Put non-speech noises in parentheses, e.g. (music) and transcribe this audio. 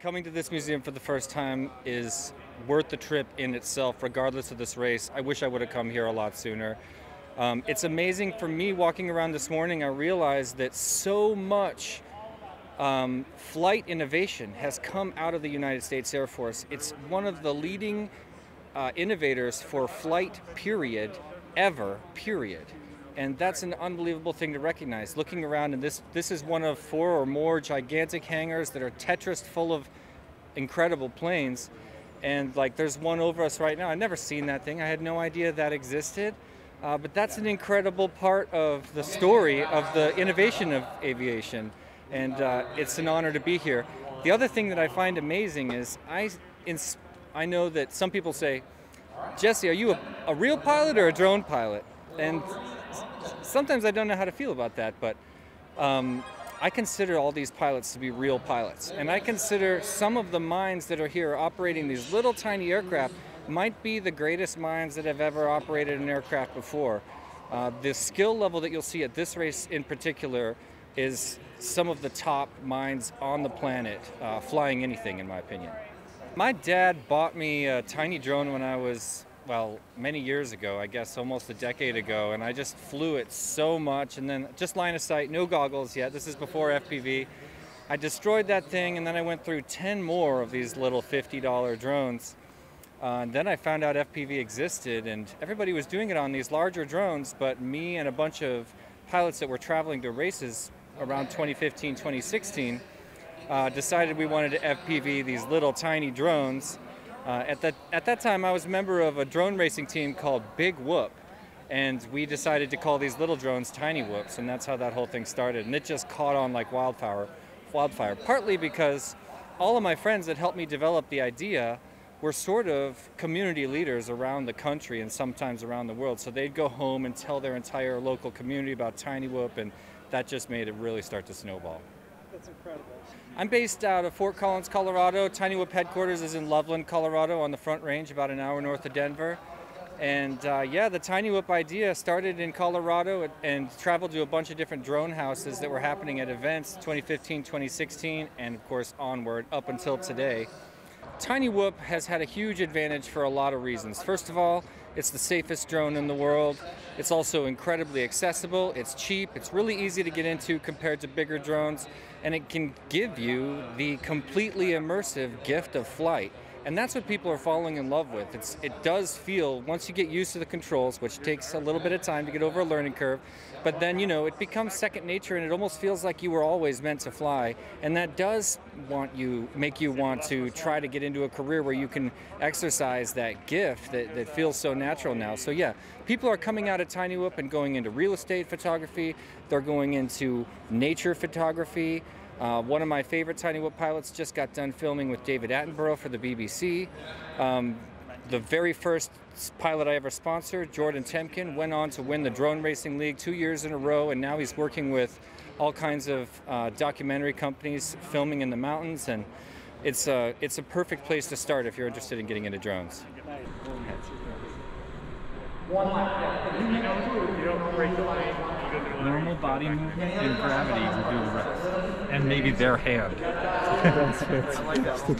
Coming to this museum for the first time is worth the trip in itself, regardless of this race. I wish I would have come here a lot sooner. Um, it's amazing for me walking around this morning, I realized that so much um, flight innovation has come out of the United States Air Force. It's one of the leading uh, innovators for flight, period, ever, period. And that's an unbelievable thing to recognize. Looking around, and this, this is one of four or more gigantic hangars that are Tetris full of incredible planes. And like there's one over us right now. I've never seen that thing. I had no idea that existed. Uh, but that's an incredible part of the story of the innovation of aviation. And uh, it's an honor to be here. The other thing that I find amazing is I, I know that some people say, Jesse, are you a, a real pilot or a drone pilot? And sometimes I don't know how to feel about that, but um, I consider all these pilots to be real pilots. And I consider some of the minds that are here operating these little tiny aircraft might be the greatest minds that have ever operated an aircraft before. Uh, the skill level that you'll see at this race in particular is some of the top minds on the planet uh, flying anything, in my opinion. My dad bought me a tiny drone when I was well, many years ago, I guess almost a decade ago, and I just flew it so much, and then just line of sight, no goggles yet. This is before FPV. I destroyed that thing, and then I went through 10 more of these little $50 drones. Uh, and then I found out FPV existed, and everybody was doing it on these larger drones, but me and a bunch of pilots that were traveling to races around 2015, 2016 uh, decided we wanted to FPV these little tiny drones uh, at, that, at that time, I was a member of a drone racing team called Big Whoop, and we decided to call these little drones Tiny Whoops, and that's how that whole thing started. And it just caught on like wildfire, wildfire. Partly because all of my friends that helped me develop the idea were sort of community leaders around the country and sometimes around the world. So they'd go home and tell their entire local community about Tiny Whoop, and that just made it really start to snowball. That's incredible. I'm based out of Fort Collins, Colorado. Tiny Whoop headquarters is in Loveland, Colorado, on the Front Range, about an hour north of Denver. And uh, yeah, the Tiny Whoop idea started in Colorado and traveled to a bunch of different drone houses that were happening at events 2015, 2016, and of course onward up until today. Tiny Whoop has had a huge advantage for a lot of reasons. First of all, it's the safest drone in the world. It's also incredibly accessible, it's cheap, it's really easy to get into compared to bigger drones, and it can give you the completely immersive gift of flight. And that's what people are falling in love with. It's, it does feel, once you get used to the controls, which takes a little bit of time to get over a learning curve, but then, you know, it becomes second nature and it almost feels like you were always meant to fly. And that does want you, make you want to try to get into a career where you can exercise that gift that, that feels so natural now. So yeah, people are coming out of Tiny Whoop and going into real estate photography. They're going into nature photography. Uh, one of my favorite Tiny Whoop pilots just got done filming with David Attenborough for the BBC. Um, the very first pilot I ever sponsored, Jordan Temkin, went on to win the Drone Racing League two years in a row, and now he's working with all kinds of uh, documentary companies filming in the mountains, and it's a, it's a perfect place to start if you're interested in getting into drones. Normal body movement and gravity will do the rest. And maybe their hand. (laughs) That's fantastic.